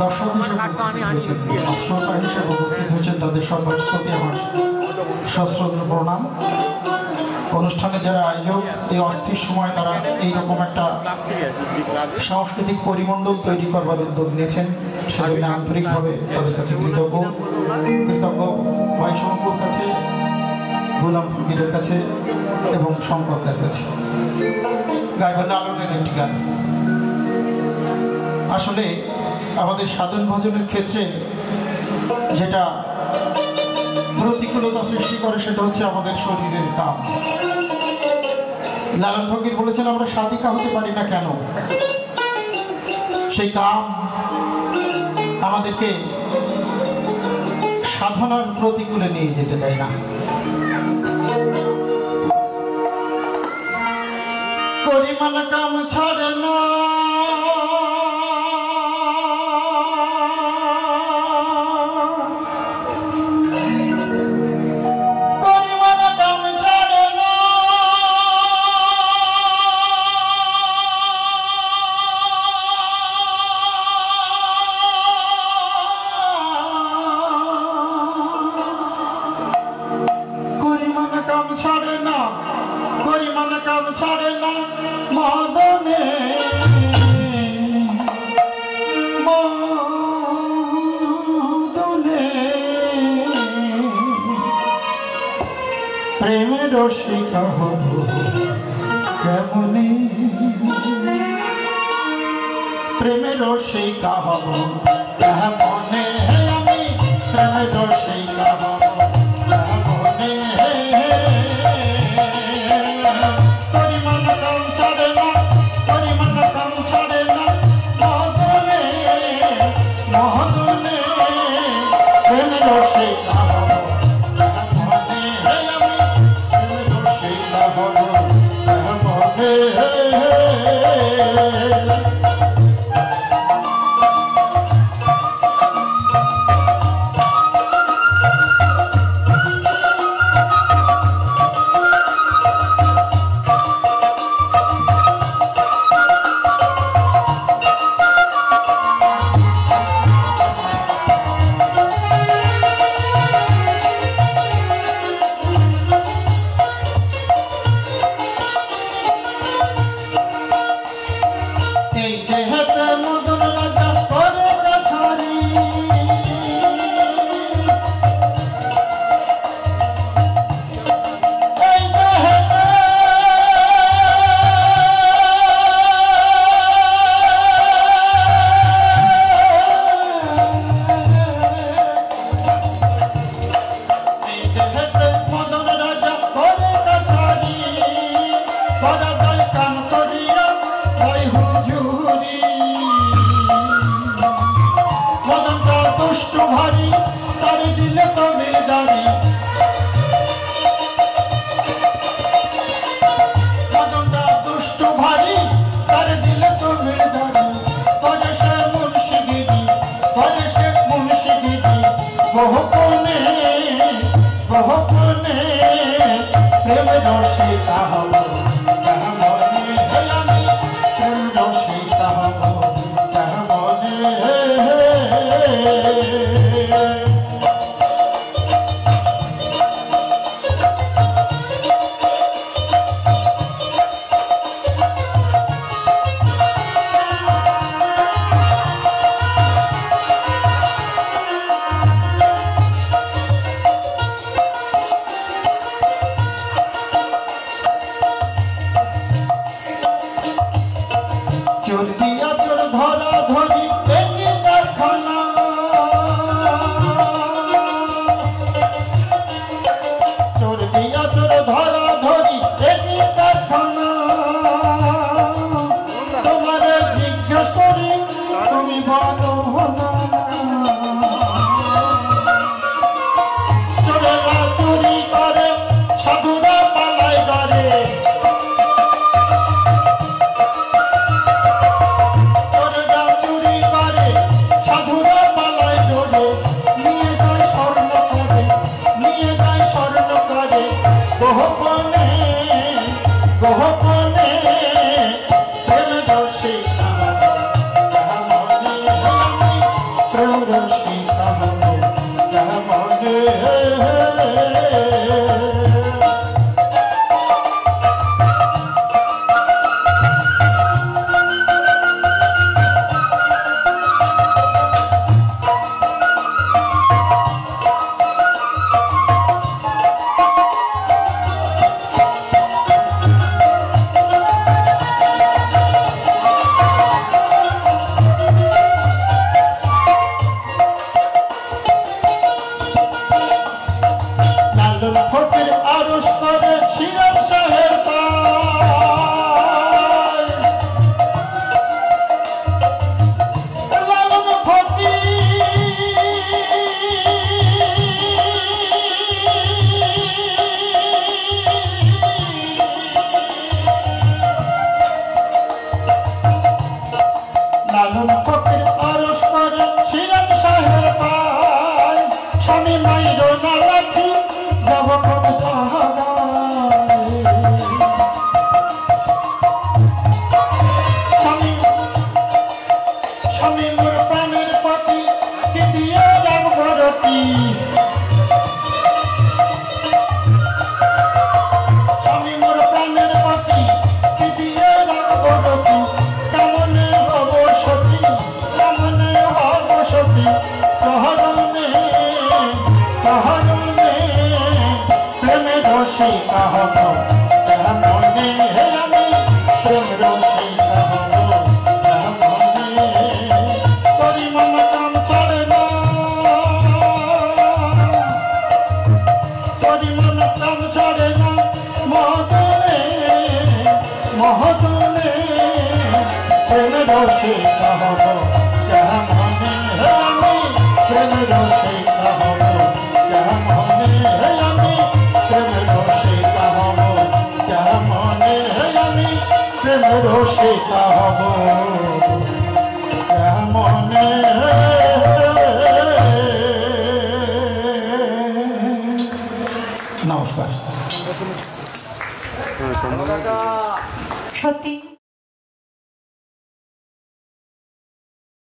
দর্শক শ্রোতা হিসেবে উপস্থিত হয়েছেন তাদের সবার প্রতি আমার সশ্রদ্র প্রণাম। অনুষ্ঠানে যারা আয়োজক এই অস্থির সময় তারা এইরকম একটা সাংস্কৃতিক পরিমণ্ডল তৈরি করবার উদ্যোগ নিয়েছেন। সেজন্য আন্তরিকভাবে তাদের কাছে কৃতজ্ঞ। কৃতজ্ঞ ভাই কাছে গোলাম ফকিরের কাছে এবং শঙ্করদের কাছে। গাইবান আলনের একটি গান। আসলে আমাদের সাধন ভোজনের ক্ষেত্রে যেটা প্রতিকূলতা সৃষ্টি করে সেটা হচ্ছে আমাদের শরীরের কাম লালন ফকির বলেছেন, আমরা সাধিকা হতে পারি না কেন? সেই কাম আমাদেরকে সাধনার প্রতিকূলে নিয়ে যেতে দেয় না। করিমান কাম ছাড়ে কাম ছাড়ে না মদনে। মদনে। প্রেমের রসিকা হব কেমনে? প্রেমের রসিকা হব কেমনে? আমি প্রেমের রসিকা হব কেমনে? প্রেমের রসিকা হব প্রেম রসিকা হব कहो पाने রসিকা হব। মনে হে আমি প্রেম রসিকা হব। মহতলে প্রেম রসিকা হব। যাহা মনে হে আমি প্রেম রসিকা রসিকা